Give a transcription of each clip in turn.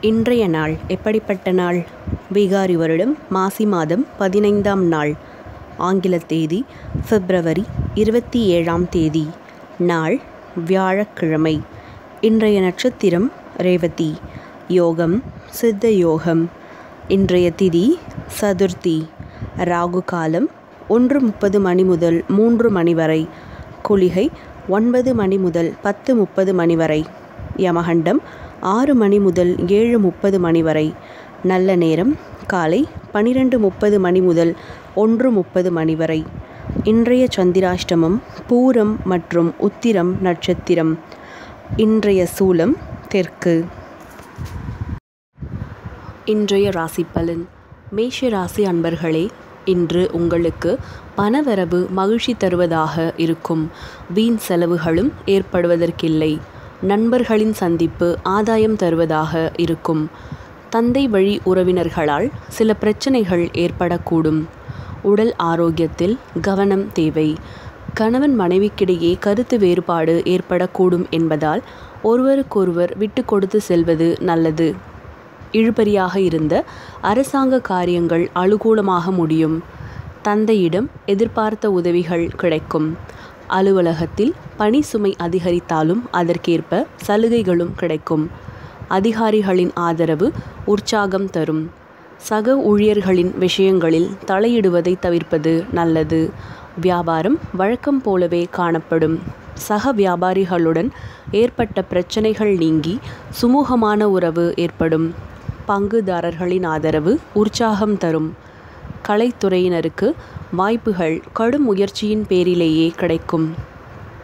இன்றைய நாள் எப்படிப்பட்ட நாள்? பீகாரி வருடம் மாசி மாதம் பதினைந்தாம் நாள். ஆங்கில தேதி பிப்ரவரி இருபத்தி ஏழாம் தேதி. நாள் வியாழக்கிழமை. இன்றைய நட்சத்திரம் ரேவதி. யோகம் சித்த யோகம். இன்றைய திதி சதுர்த்தி. ராகு காலம் ஒன்று முப்பது மணி முதல் மூன்று மணி வரை. குளிகை ஒன்பது மணி முதல் பத்து முப்பது மணி வரை. யமகண்டம் ஆறு மணி முதல் ஏழு முப்பது மணி வரை. நல்ல நேரம் காலை பனிரெண்டு முப்பது மணி முதல் ஒன்று முப்பது மணி வரை. இன்றைய சந்திராஷ்டமம் பூரம் மற்றும் உத்திரம் நட்சத்திரம். இன்றைய சூலம் தெற்கு. இன்றைய ராசி பலன் மேஷ ராசி அன்பர்களே இன்று உங்களுக்கு பணவரவு மகிழ்ச்சி தருவதாக இருக்கும். வீண் செலவுகளும் ஏற்படுவதற்கில்லை. நண்பர்களின் சந்திப்பு ஆதாயம் தருவதாக இருக்கும். தந்தை வழி உறவினர்களால் சில பிரச்சனைகள் ஏற்படக்கூடும். உடல் ஆரோக்கியத்தில் கவனம் தேவை. கணவன் மனைவிக்கிடையே கருத்து வேறுபாடு ஏற்படக்கூடும் என்பதால் ஒருவருக்கொருவர் விட்டு கொடுத்து செல்வது நல்லது. இழுபறியாக இருந்த அரசாங்க காரியங்கள் அனுகூலமாக முடியும். தந்தையிடம் எதிர்பார்த்த உதவிகள் கிடைக்கும். அலுவலகத்தில் பணி சுமை அதிகரித்தாலும் அதற்கேற்ப சலுகைகளும் கிடைக்கும். அதிகாரிகளின் ஆதரவு உற்சாகம் தரும். சக ஊழியர்களின் விஷயங்களில் தலையிடுவதை தவிர்ப்பது நல்லது. வியாபாரம் வழக்கம் போலவே காணப்படும். சக வியாபாரிகளுடன் ஏற்பட்ட பிரச்சனைகள் நீங்கி சுமூகமான உறவு ஏற்படும். பங்குதாரர்களின் ஆதரவு உற்சாகம் தரும். கலைத்துறையினருக்கு வாய்ப்புகள் கடும் முயற்சியின் பேரிலேயே கிடைக்கும்.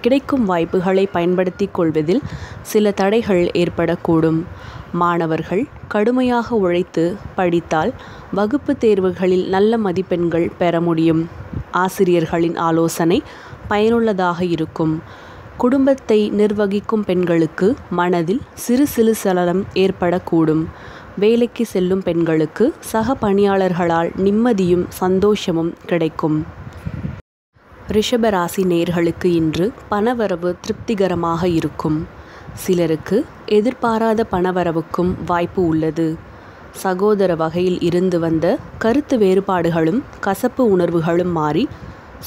கிடைக்கும் வாய்ப்புகளை பயன்படுத்தி கொள்வதில் சில தடைகள் ஏற்படக்கூடும். மாணவர்கள் கடுமையாக உழைத்து படித்தால் வகுப்பு தேர்வுகளில் நல்ல மதிப்பெண்கள் பெற முடியும். ஆசிரியர்களின் ஆலோசனை பயனுள்ளதாக இருக்கும். குடும்பத்தை நிர்வகிக்கும் பெண்களுக்கு மனதில் சிறு சிறு சலனம் ஏற்படக்கூடும். வேலைக்கு செல்லும் பெண்களுக்கு சக பணியாளர்களால் நிம்மதியும் சந்தோஷமும் கிடைக்கும். ரிஷபராசி நேர்களுக்கு இன்று பணவரவு திருப்திகரமாக இருக்கும். சிலருக்கு எதிர்பாராத பணவரவுக்கும் வாய்ப்பு உள்ளது. சகோதர வகையில் இருந்து வந்த கருத்து வேறுபாடுகளும் கசப்பு உணர்வுகளும் மாறி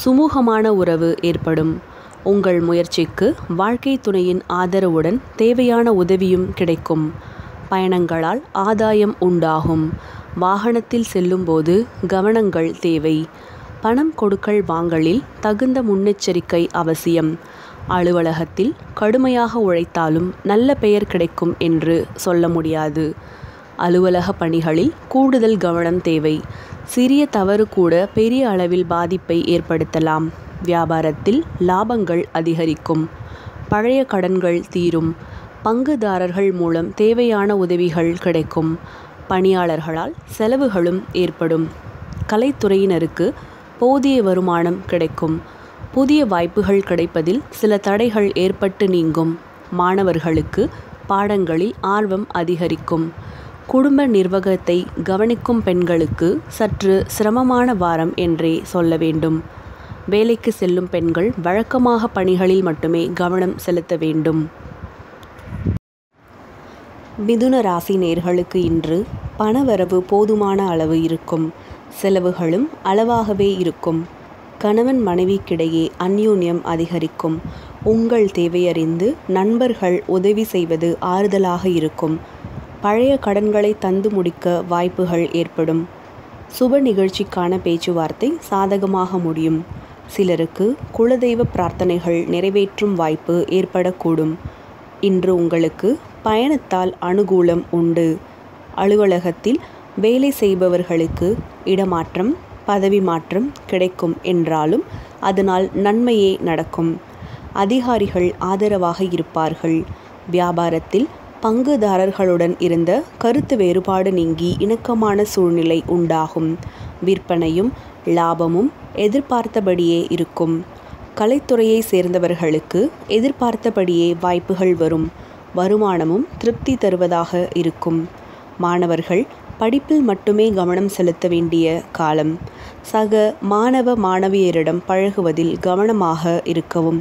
சுமூகமான உறவு ஏற்படும். உங்கள் முயற்சிக்கு வாழ்க்கை துணையின் ஆதரவுடன் தேவையான உதவியும் கிடைக்கும். பயணங்களால் ஆதாயம் உண்டாகும். வாகனத்தில் செல்லும்போது கவனங்கள் தேவை. பணம் கொடுக்கல் வாங்கலில் தகுந்த முன்னெச்சரிக்கை அவசியம். அலுவலகத்தில் கடுமையாக உழைத்தாலும் நல்ல பெயர் கிடைக்கும் என்று சொல்ல முடியாது. அலுவலக பணிகளில் கூடுதல் கவனம் தேவை. சிறிய தவறு கூட பெரிய அளவில் பாதிப்பை ஏற்படுத்தலாம். வியாபாரத்தில் லாபங்கள் அதிகரிக்கும். பழைய கடன்கள் தீரும். பங்குதாரர்கள் மூலம் தேவையான உதவிகள் கிடைக்கும். பணியாளர்களால் செலவுகளும் ஏற்படும். கலைத்துறையினருக்கு போதிய வருமானம் கிடைக்கும். புதிய வாய்ப்புகள் கிடைப்பதில் சில தடைகள் ஏற்பட்டு நீங்கும். மாணவர்களுக்கு பாடங்களில் ஆர்வம் அதிகரிக்கும். குடும்ப நிர்வாகத்தை கவனிக்கும் பெண்களுக்கு சற்று சிரமமான வாரம் என்றே சொல்ல வேண்டும். வேலைக்கு செல்லும் பெண்கள் வழக்கமாக பணிகளில் மட்டுமே கவனம் செலுத்த வேண்டும். மிதுன ராசி நேர்களுக்கு இன்று பணவரவு போதுமான அளவு இருக்கும். செலவுகளும் அளவாகவே இருக்கும். கணவன் மனைவிக்கிடையே அந்யோன்யம் அதிகரிக்கும். உங்கள் தேவையறிந்து நண்பர்கள் உதவி செய்வது ஆறுதலாக இருக்கும். பழைய கடன்களை தந்து முடிக்க வாய்ப்புகள் ஏற்படும். சுப நிகழ்ச்சிக்கான பேச்சுவார்த்தை சாதகமாக முடியும். சிலருக்கு குலதெய்வ பிரார்த்தனைகள் நிறைவேற்றும் வாய்ப்பு ஏற்படக்கூடும். இன்று உங்களுக்கு பயணத்தால் அனுகூலம் உண்டு. அலுவலகத்தில் வேலை செய்பவர்களுக்கு இடமாற்றம் பதவி மாற்றம் கிடைக்கும் என்றாலும் அதனால் நன்மையே நடக்கும். அதிகாரிகள் ஆதரவாக இருப்பார்கள். வியாபாரத்தில் பங்குதாரர்களுடன் இருந்த கருத்து வேறுபாடு நீங்கி இணக்கமான சூழ்நிலை உண்டாகும். விற்பனையும் லாபமும் எதிர்பார்த்தபடியே இருக்கும். கலைத்துறையை சேர்ந்தவர்களுக்கு எதிர்பார்த்தபடியே வாய்ப்புகள் வரும். வருமானமும் திருப்தி தருவதாக இருக்கும். மாணவர்கள் படிப்பில் மட்டுமே கவனம் செலுத்த வேண்டிய காலம். சக மாணவ மாணவியரிடம் பழகுவதில் கவனமாக இருக்கவும்.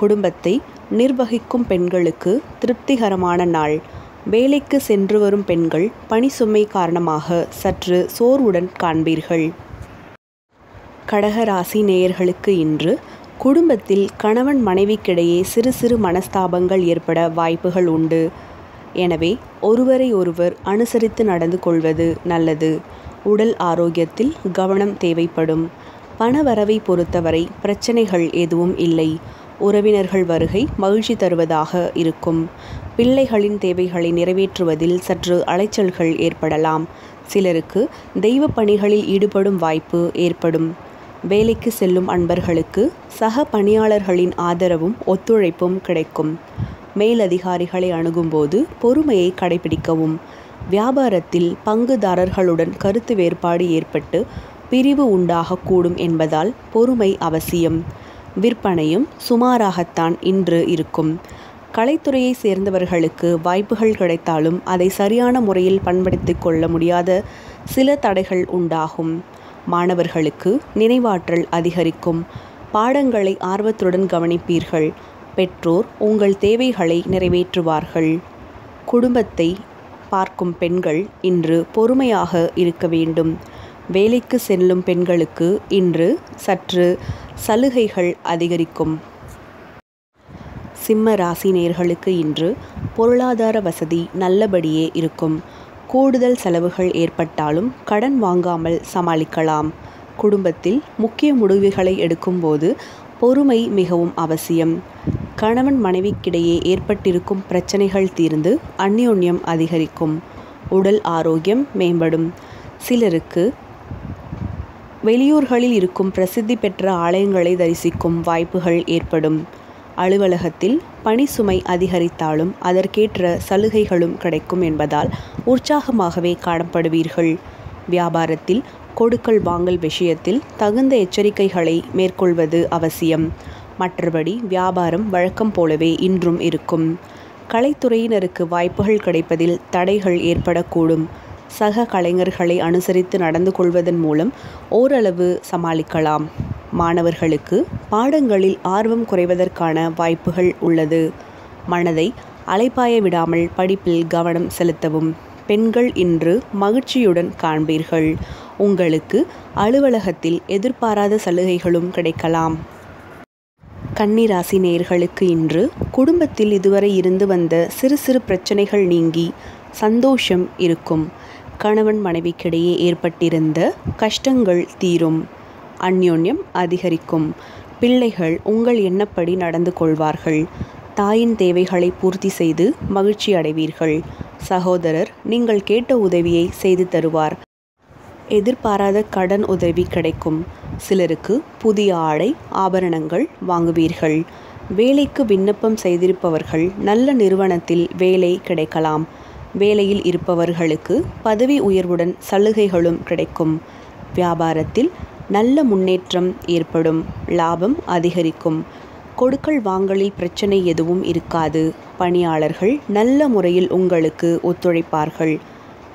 குடும்பத்தை நிர்வகிக்கும் பெண்களுக்கு திருப்திகரமான நாள். வேலைக்கு சென்று வரும் பெண்கள் பணிசுமை காரணமாக சற்று சோர்வுடன் காண்பீர்கள். கடகராசி நேயர்களுக்கு இன்று குடும்பத்தில் கணவன் மனைவிக்கிடையே சிறு சிறு மனஸ்தாபங்கள் ஏற்பட வாய்ப்புகள் உண்டு. எனவே ஒருவரை ஒருவர் அனுசரித்து நடந்து கொள்வது நல்லது. உடல் ஆரோக்கியத்தில் கவனம் தேவைப்படும். பணவரவை பொறுத்தவரை பிரச்சனைகள் எதுவும் இல்லை. உறவினர்கள் வருகை மகிழ்ச்சி தருவதாக இருக்கும். பிள்ளைகளின் தேவைகளை நிறைவேற்றுவதில் சற்று அலைச்சல்கள் ஏற்படலாம். சிலருக்கு தெய்வ பணிகளில் ஈடுபடும் வாய்ப்பு ஏற்படும். வேலைக்கு செல்லும் அன்பர்களுக்கு சக பணியாளர்களின் ஆதரவும் ஒத்துழைப்பும் கிடைக்கும். மேலதிகாரிகளை அணுகும்போது பொறுமையை கடைபிடிக்கவும். வியாபாரத்தில் பங்குதாரர்களுடன் கருத்து வேறுபாடு ஏற்பட்டு பிரிவு உண்டாகக்கூடும் என்பதால் பொறுமை அவசியம். விற்பனையும் சுமாராகத்தான் இன்று இருக்கும். கலைத்துறையை சேர்ந்தவர்களுக்கு வாய்ப்புகள் கிடைத்தாலும் அதை சரியான முறையில் பயன்படுத்தி கொள்ள முடியாத சில தடைகள் உண்டாகும். மாணவர்களுக்கு நினைவாற்றல் அதிகரிக்கும். பாடங்களை ஆர்வத்துடன் கவனிப்பீர்கள். பெற்றோர் உங்கள் தேவைகளை நிறைவேற்றுவார்கள். குடும்பத்தை பார்க்கும் பெண்கள் இன்று பொறுமையாக இருக்க வேண்டும். வேலைக்கு செல்லும் பெண்களுக்கு இன்று சற்று சலுகைகள் அதிகரிக்கும். சிம்ம ராசி நேர்களுக்கு இன்று பொருளாதார வசதி நல்லபடியே இருக்கும். கூடுதல் செலவுகள் ஏற்பட்டாலும் கடன் வாங்காமல் சமாளிக்கலாம். குடும்பத்தில் முக்கிய முடிவுகளை எடுக்கும்போது பொறுமை மிகவும் அவசியம். கணவன் மனைவிக்கிடையே ஏற்பட்டிருக்கும் பிரச்சனைகள் தீர்ந்து அந்யோன்யம் அதிகரிக்கும். உடல் ஆரோக்கியம் மேம்படும். சிலருக்கு வெளியூர்களில் இருக்கும் பிரசித்தி பெற்ற ஆலயங்களை தரிசிக்கும் வாய்ப்புகள் ஏற்படும். அலுவலகத்தில் பணி சுமை அதிகரித்தாலும் அதற்கேற்ற சலுகைகளும் கிடைக்கும் என்பதால் உற்சாகமாகவே காணப்படுவீர்கள். வியாபாரத்தில் கொடுக்கல் வாங்கல் விஷயத்தில் தகுந்த எச்சரிக்கைகளை மேற்கொள்வது அவசியம். மற்றபடி வியாபாரம் வழக்கம் போலவே இன்றும் இருக்கும். கலைத்துறையினருக்கு வாய்ப்புகள் கிடைப்பதில் தடைகள் ஏற்படக்கூடும். சக கலைஞர்களை அனுசரித்து நடந்து கொள்வதன் மூலம் ஓரளவு சமாளிக்கலாம். மாணவர்களுக்கு பாடங்களில் ஆர்வம் குறைவதற்கான வாய்ப்புகள் உள்ளது. மனதை அலைப்பாய விடாமல் படிப்பில் கவனம் செலுத்தவும். பெண்கள் இன்று மகிழ்ச்சியுடன் காண்பீர்கள். உங்களுக்கு அலுவலகத்தில் எதிர்பாராத சலுகைகளும் கிடைக்கலாம். கன்னிராசி நேர்களுக்கு இன்று குடும்பத்தில் இதுவரை இருந்து வந்த சிறு சிறு பிரச்சனைகள் நீங்கி சந்தோஷம் இருக்கும். கணவன் மனைவிக்கிடையே ஏற்பட்டிருந்த கஷ்டங்கள் தீரும். அந்யோன்யம் அதிகரிக்கும். பிள்ளைகள் உங்கள் எண்ணப்படி நடந்து கொள்வார்கள். தாயின் தேவைகளை பூர்த்தி செய்து மகிழ்ச்சி அடைவீர்கள். சகோதரர் நீங்கள் கேட்ட உதவியை செய்து தருவார். எதிர்பாராத கடன் உதவி கிடைக்கும். சிலருக்கு புதிய ஆடை ஆபரணங்கள் வாங்குவீர்கள். வேலைக்கு விண்ணப்பம் செய்திருப்பவர்கள் நல்ல நிறுவனத்தில் வேலை கிடைக்கலாம். வேலையில் இருப்பவர்களுக்கு பதவி உயர்வுடன் சலுகைகளும் கிடைக்கும். வியாபாரத்தில் நல்ல முன்னேற்றம் ஏற்படும். லாபம் அதிகரிக்கும். கொடுக்கல் வாங்கலில் பிரச்சனை எதுவும் இருக்காது. பணியாளர்கள் நல்ல முறையில் உங்களுக்கு ஒத்துழைப்பார்கள்.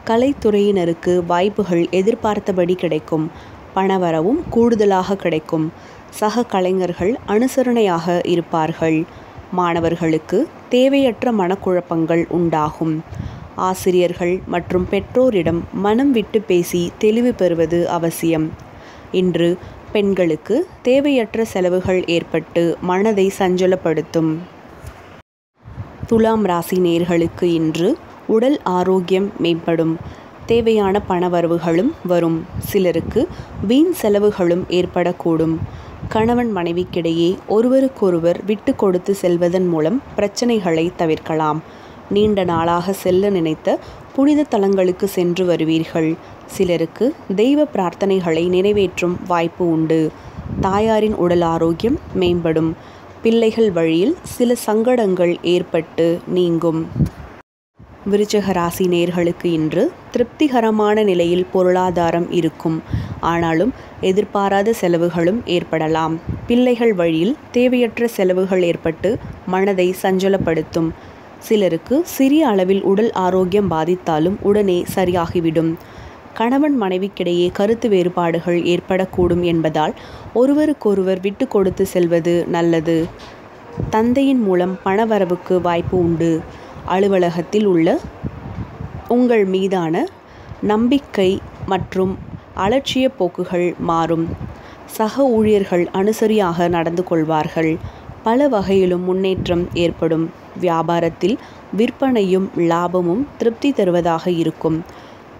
கலைத்துறையினருக்கு வாய்ப்புகள் எதிர்பார்த்தபடி கிடைக்கும். பணவரவும் கூடுதலாக கிடைக்கும். சக கலைஞர்கள் அனுசரணையாக இருப்பார்கள். மாணவர்களுக்கு தேவையற்ற மனக்குழப்பங்கள் உண்டாகும். ஆசிரியர்கள் மற்றும் பெற்றோரிடம் மனம் விட்டு பேசி தெளிவு பெறுவது அவசியம். இன்று பெண்களுக்கு தேவையற்ற செலவுகள் ஏற்பட்டு மனதை சஞ்சலப்படுத்தும். துலாம் ராசி நேர்களுக்கு இன்று உடல் ஆரோக்கியம் மேம்படும். தேவையான பணவரவுகளும் வரும். சிலருக்கு வீண் செலவுகளும் ஏற்படக்கூடும். கணவன் மனைவிக்கிடையே ஒருவருக்கொருவர் விட்டு கொடுத்து செல்வதன் மூலம் பிரச்சனைகளை தவிர்க்கலாம். நீண்ட நாளாக செல்ல நினைத்த புனித தலங்களுக்கு சென்று வருவீர்கள். சிலருக்கு தெய்வ பிரார்த்தனைகளை நிறைவேற்றும் வாய்ப்பு உண்டு. தாயாரின் உடல் ஆரோக்கியம் மேம்படும். பிள்ளைகள் வழியில் சில சங்கடங்கள் ஏற்பட்டு நீங்கும். விருச்சக ராசி நேர்களுக்கு இன்று திருப்திகரமான நிலையில் பொருளாதாரம் இருக்கும். ஆனாலும் எதிர்பாராத செலவுகளும் ஏற்படலாம். பிள்ளைகள் வழியில் தேவையற்ற செலவுகள் ஏற்பட்டு மனதை சஞ்சலப்படுத்தும். சிலருக்கு சிறிய அளவில் உடல் ஆரோக்கியம் பாதித்தாலும் உடனே சரியாகிவிடும். கணவன் மனைவிக்கிடையே கருத்து வேறுபாடுகள் ஏற்படக்கூடும் என்பதால் ஒருவருக்கொருவர் விட்டு கொடுத்து செல்வது நல்லது. தந்தையின் மூலம் பணவரவுக்கு வாய்ப்பு உண்டு. அலுவலகத்தில் உள்ள உங்கள் மீதான நம்பிக்கை மற்றும் அலட்சிய போக்குகள் மாறும். சக ஊழியர்கள் அனுசரியாக நடந்து கொள்வார்கள். பல வகையிலும் முன்னேற்றம் ஏற்படும். வியாபாரத்தில் விற்பனையும் லாபமும் திருப்தி தருவதாக இருக்கும்.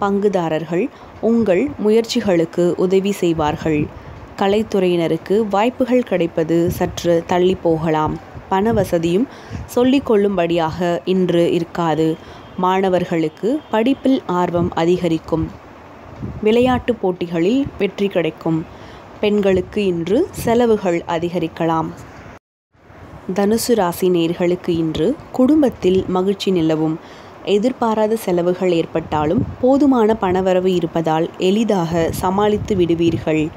பங்குதாரர்கள் உங்கள் முயற்சிகளுக்கு உதவி செய்வார்கள். கலைத்துறையினருக்கு வாய்ப்புகள் கிடைப்பது சற்று தள்ளி போகலாம் பண வசதியும் சொல்லிக்கொள்ளும்படியாக இன்று இருக்காது. மாணவர்களுக்கு படிப்பில் ஆர்வம் அதிகரிக்கும். விளையாட்டு போட்டிகளில் வெற்றி கிடைக்கும். பெண்களுக்கு இன்று செலவுகள் அதிகரிக்கலாம். தனுசு ராசி நேர்களுக்கு இன்று குடும்பத்தில் மகிழ்ச்சி நிலவும். எதிர்பாராத செலவுகள் ஏற்பட்டாலும் போதுமான பணவரவு இருப்பதால் எளிதாக சமாளித்து விடுவீர்கள்.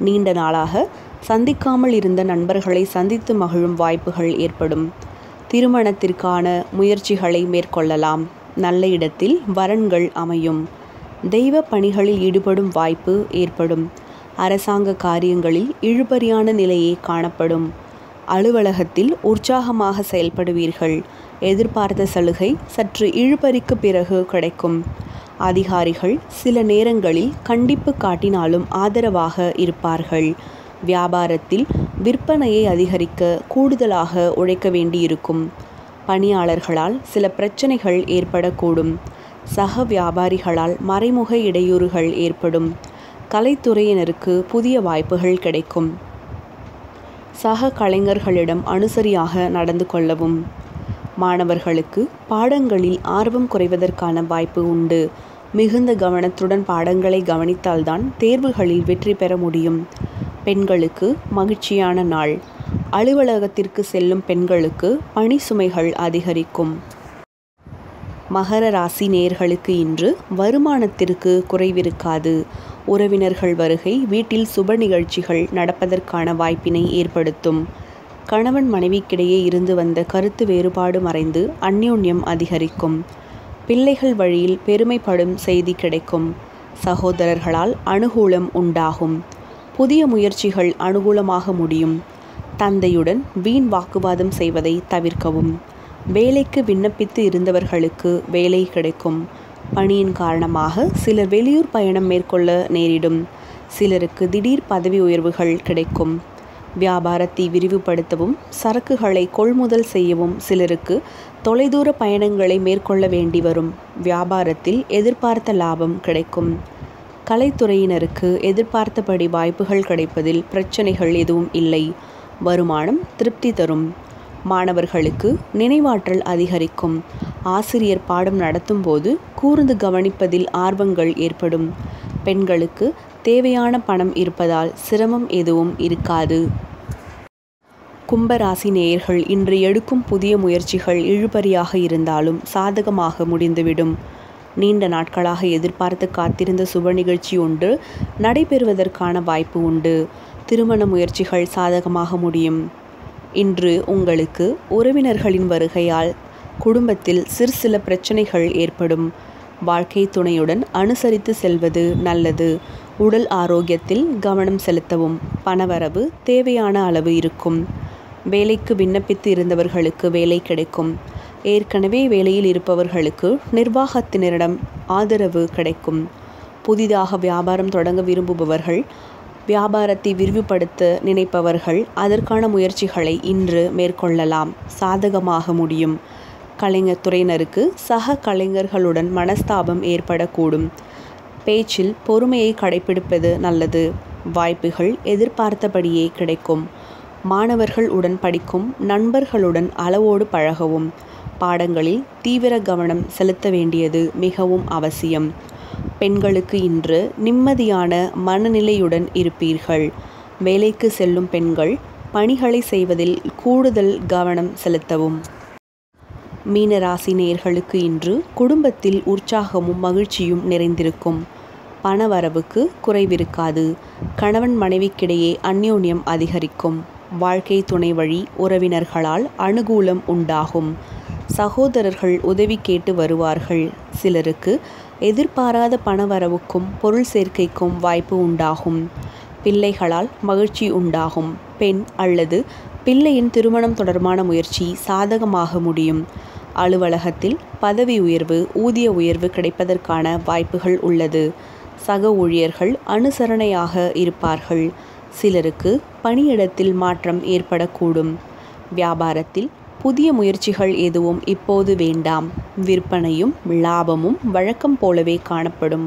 நீண்ட நாளாக சந்திக்காமல் இருந்த நண்பர்களை சந்தித்து மகிழும் வாய்ப்புகள் ஏற்படும். திருமணத்திற்கான முயற்சிகளை மேற்கொள்ளலாம். நல்ல இடத்தில் வரன்கள் அமையும். தெய்வ பணிகளில் ஈடுபடும் வாய்ப்பு ஏற்படும். அரசாங்க காரியங்களில் இழுபறியான நிலையே காணப்படும். அலுவலகத்தில் உற்சாகமாக செயல்படுவீர்கள். எதிர்பார்த்த சலுகை சற்று இழுபறிக்கு பிறகு கிடைக்கும். அதிகாரிகள் சில நேரங்களில் கண்டிப்பு காட்டினாலும் ஆதரவாக இருப்பார்கள். வியாபாரத்தில் விற்பனையை அதிகரிக்க கூடுதலாக உழைக்க வேண்டியிருக்கும். பணியாளர்களால் சில பிரச்சனைகள் ஏற்படக்கூடும். சக வியாபாரிகளால் மறைமுக இடையூறுகள் ஏற்படும். கலைத்துறையினருக்கு புதிய வாய்ப்புகள் கிடைக்கும். சக கலைஞர்களிடம் அனுசரியாக நடந்து கொள்ளவும். மாணவர்களுக்கு பாடங்களில் ஆர்வம் குறைவதற்கான வாய்ப்பு உண்டு. மிகுந்த கவனத்துடன் பாடங்களை கவனித்தால்தான் தேர்வுகளில் வெற்றி பெற முடியும். பெண்களுக்கு மகிழ்ச்சியான நாள். அலுவலகத்திற்கு செல்லும் பெண்களுக்கு பணி சுமைகள் அதிகரிக்கும். மகர ராசி நேர்களுக்கு இன்று வருமானத்திற்கு குறைவிருக்காது. உறவினர்கள் வருகை வீட்டில் சுப நிகழ்ச்சிகள் நடப்பதற்கான வாய்ப்பினை ஏற்படுத்தும். கணவன் மனைவிக்கிடையே இருந்து வந்த கருத்து வேறுபாடு மறைந்து அந்யோன்யம் அதிகரிக்கும். பிள்ளைகள் வழியில் பெருமைப்படும் செய்தி கிடைக்கும். சகோதரர்களால் அனுகூலம் உண்டாகும். புதிய முயற்சிகள் அனுகூலமாக முடியும். தந்தையுடன் வீண் வாக்குவாதம் செய்வதை தவிர்க்கவும். வேலைக்கு விண்ணப்பித்து இருந்தவர்களுக்கு வேலை கிடைக்கும். பணியின் காரணமாக சிலர் வெளியூர் பயணம் மேற்கொள்ள நேரிடும். சிலருக்கு திடீர் பதவி உயர்வுகள் கிடைக்கும். வியாபாரத்தை விரிவுபடுத்தவும் சரக்குகளை கொள்முதல் செய்யவும் சிலருக்கு தொலைதூர பயணங்களை மேற்கொள்ள வேண்டி வரும். வியாபாரத்தில் எதிர்பார்த்த லாபம் கிடைக்கும். கலைத்துறையினருக்கு எதிர்பார்த்தபடி வாய்ப்புகள் கிடைப்பதில் பிரச்சனைகள் எதுவும் இல்லை. வருமானம் திருப்தி தரும். மாணவர்களுக்கு நினைவாற்றல் அதிகரிக்கும். ஆசிரியர் பாடம் நடத்தும் போது கூர்ந்து கவனிப்பதில் ஆர்வங்கள் ஏற்படும். பெண்களுக்கு தேவையான பணம் இருப்பதால் சிரமம் எதுவும் இருக்காது. கும்பராசி நேயர்கள் இன்று எடுக்கும் புதிய முயற்சிகள் இழுபறியாக இருந்தாலும் சாதகமாக முடிந்துவிடும். நீண்ட நாட்களாக எதிர்பார்த்து காத்திருந்த சுப நிகழ்ச்சி ஒன்று நடைபெறுவதற்கான வாய்ப்பு உண்டு. திருமண முயற்சிகள் சாதகமாக முடியும். இன்று உங்களுக்கு உறவினர்களின் வருகையால் குடும்பத்தில் சிறு சில பிரச்சனைகள் ஏற்படும். வாழ்க்கை துணையுடன் அனுசரித்து செல்வது நல்லது. உடல் ஆரோக்கியத்தில் கவனம் செலுத்தவும். பணவரவு தேவையான அளவு இருக்கும். வேலைக்கு விண்ணப்பித்து இருந்தவர்களுக்கு வேலை கிடைக்கும். ஏற்கனவே வேலையில் இருப்பவர்களுக்கு நிர்வாகத்தினரிடம் ஆதரவு கிடைக்கும். புதிதாக வியாபாரம் தொடங்க விரும்புபவர்கள் வியாபாரத்தை விரிவுபடுத்த நினைப்பவர்கள் அதற்கான முயற்சிகளை இன்று மேற்கொள்ளலாம். சாதகமாக முடியும். கலைஞர் துறையினருக்கு சக கலைஞர்களுடன் மனஸ்தாபம் ஏற்படக்கூடும். பேச்சில் பொறுமையை கடைபிடிப்பது நல்லது. வாய்ப்புகள் எதிர்பார்த்தபடியே கிடைக்கும். மாணவர்கள் உடன் படிக்கும் நண்பர்களுடன் அளவோடு பழகவும். பாடங்களில் தீவிர கவனம் செலுத்த வேண்டியது மிகவும் அவசியம். பெண்களுக்கு இன்று நிம்மதியான மனநிலையுடன் இருப்பீர்கள். வேலைக்கு செல்லும் பெண்கள் பணிகளை செய்வதில் கூடுதல் கவனம் செலுத்தவும். மீனராசி நேர்களுக்கு இன்று குடும்பத்தில் உற்சாகமும் மகிழ்ச்சியும் நிறைந்திருக்கும். பணவரவுக்கு குறைவிருக்காது. கணவன் மனைவிக்கிடையே அந்யோன்யம் அதிகரிக்கும். வாழ்க்கை துணை வழி உறவினர்களால் அனுகூலம் உண்டாகும். சகோதரர்கள் உதவி கேட்டு வருவார்கள். சிலருக்கு எதிர்பாராத பணவரவுக்கும் பொருள் சேர்க்கைக்கும் வாய்ப்பு உண்டாகும். பிள்ளைகளால் மகிழ்ச்சி உண்டாகும். பெண் அல்லது பிள்ளையின் திருமணம் தொடர்பான முயற்சி சாதகமாக முடியும். அலுவலகத்தில் பதவி உயர்வு ஊதிய உயர்வு கிடைப்பதற்கான வாய்ப்புகள் உள்ளது. சக ஊழியர்கள் அனுசரணையாக இருப்பார்கள். சிலருக்கு பணியிடத்தில் மாற்றம் ஏற்படக்கூடும். வியாபாரத்தில் புதிய முயற்சிகள் எதுவும் இப்போது வேண்டாம். விற்பனையும் லாபமும் வழக்கம் போலவே காணப்படும்.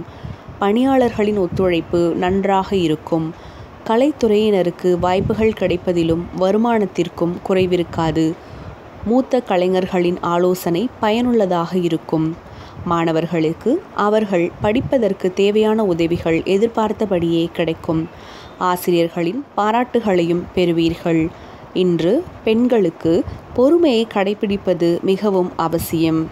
பணியாளர்களின் ஒத்துழைப்பு நன்றாக இருக்கும். கலைத்துறையினருக்கு வாய்ப்புகள் கிடைப்பதிலும் வருமானத்திற்கும் குறைவிருக்காது. மூத்த கலைஞர்களின் ஆலோசனை பயனுள்ளதாக இருக்கும். மாணவர்களுக்கு அவர்கள் படிப்பதற்கு தேவையான உதவிகள் எதிர்பார்த்தபடியே கிடைக்கும். ஆசிரியர்களின் பாராட்டுகளையும் பெறுவீர்கள். இன்று பெண்களுக்கு பொறுமையை கடைபிடிப்பது மிகவும் அவசியம்.